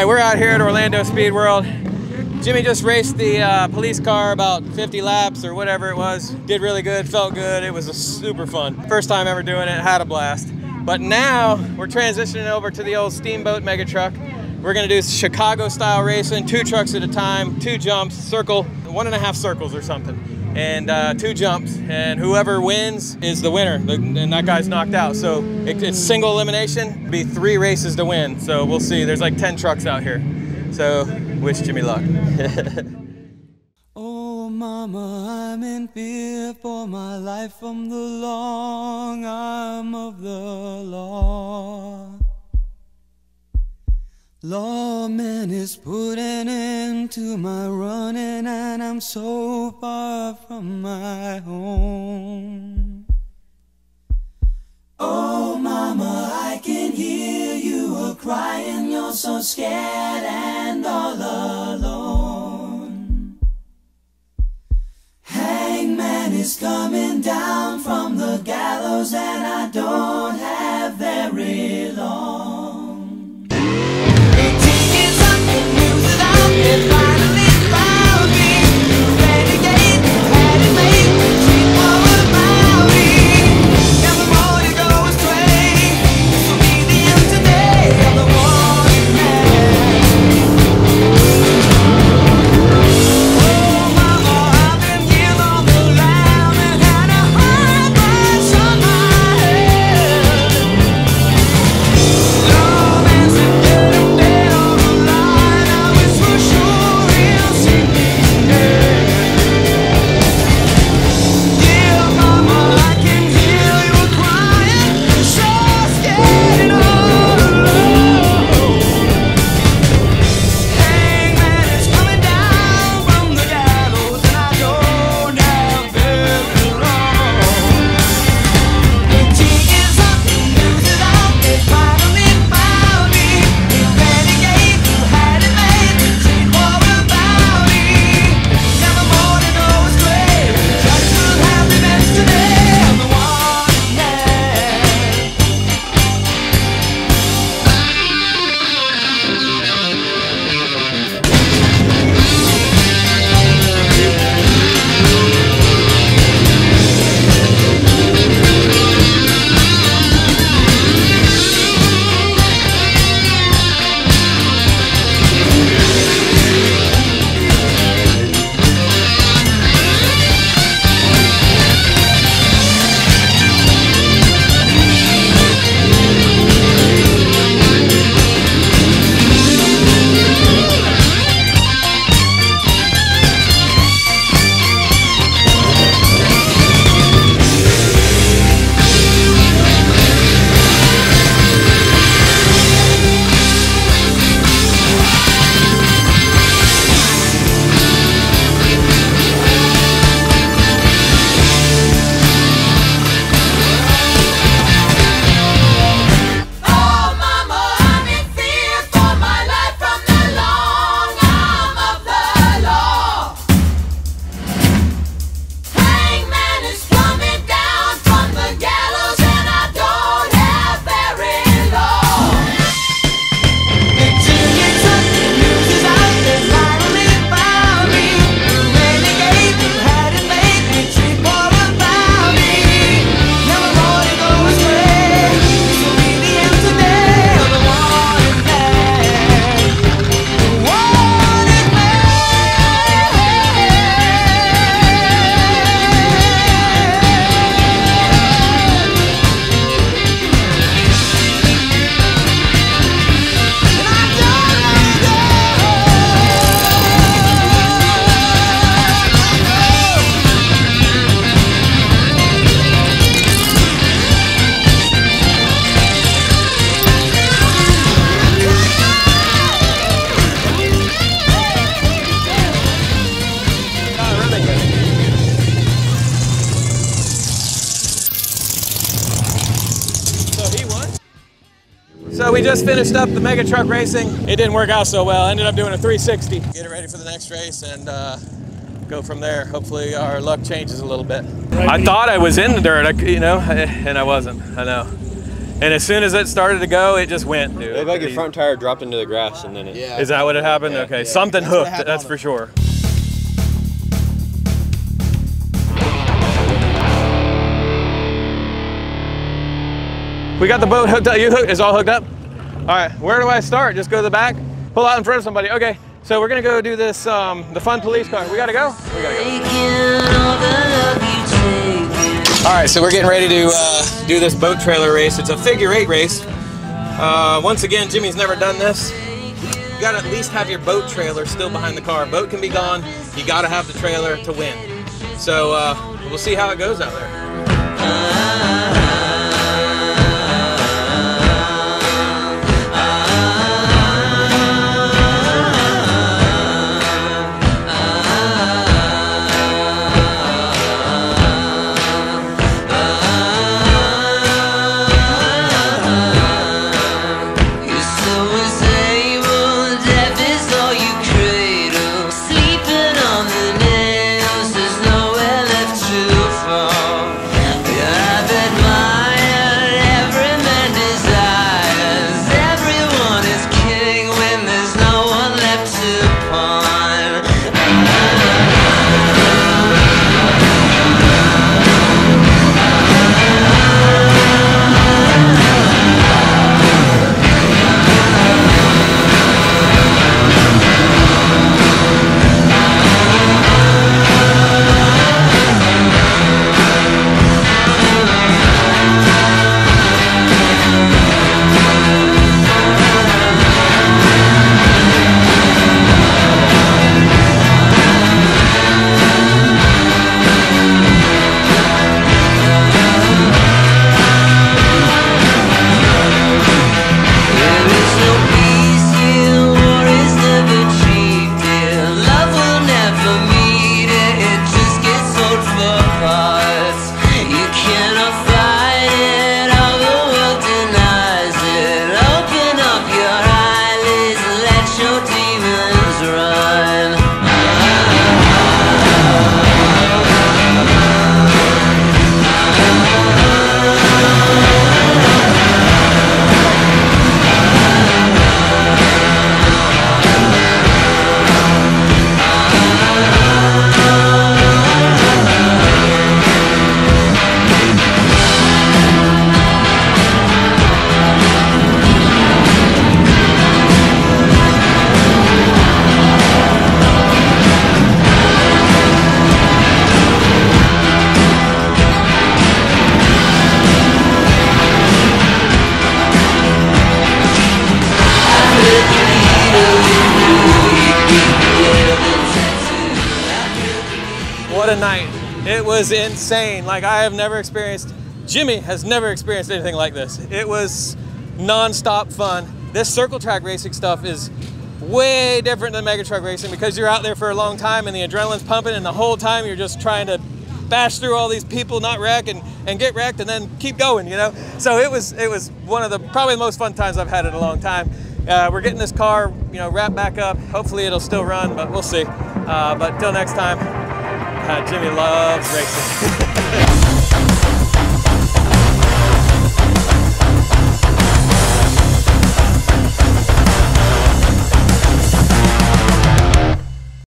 right, we're out here at Orlando Speed World. Jimmy just raced the uh, police car about 50 laps or whatever it was. Did really good, felt good. It was super fun. First time ever doing it, had a blast. But now we're transitioning over to the old Steamboat Mega Truck. We're gonna do Chicago style racing, two trucks at a time, two jumps, circle, one and a half circles or something. And uh, two jumps, and whoever wins is the winner, and that guy's knocked out. So it, it's single elimination, be three races to win. So we'll see, there's like 10 trucks out here. So wish Jimmy luck. oh, mama, I'm in fear for my life from the long arm of the law. Lawman is putting an end to my running, and I'm so far from my home. Oh, mama, I can hear you a crying. You're so scared and all alone. Hangman is coming down from the gallows, and I don't have just finished up the mega truck racing. It didn't work out so well. Ended up doing a 360. Get it ready for the next race and uh, go from there. Hopefully our luck changes a little bit. I thought I was in the dirt, you know, and I wasn't. I know. And as soon as it started to go, it just went, dude. It looked like your front tire dropped into the grass and then it. Yeah. Is that what had happened? Yeah, okay, yeah. something That's hooked, that's for sure. We got the boat hooked up. You hooked? Is all hooked up? All right. Where do I start? Just go to the back. Pull out in front of somebody. Okay. So we're gonna go do this. Um, the fun police car. We gotta go. We gotta go. All right. So we're getting ready to uh, do this boat trailer race. It's a figure eight race. Uh, once again, Jimmy's never done this. You gotta at least have your boat trailer still behind the car. Boat can be gone. You gotta have the trailer to win. So uh, we'll see how it goes out there. Night. It was insane. Like I have never experienced, Jimmy has never experienced anything like this. It was non-stop fun. This circle track racing stuff is way different than mega truck racing because you're out there for a long time and the adrenaline's pumping and the whole time you're just trying to bash through all these people, not wreck and, and get wrecked and then keep going, you know? So it was it was one of the probably the most fun times I've had in a long time. Uh, we're getting this car, you know, wrapped back up. Hopefully it'll still run, but we'll see. Uh, but till next time, uh, Jimmy loves racing.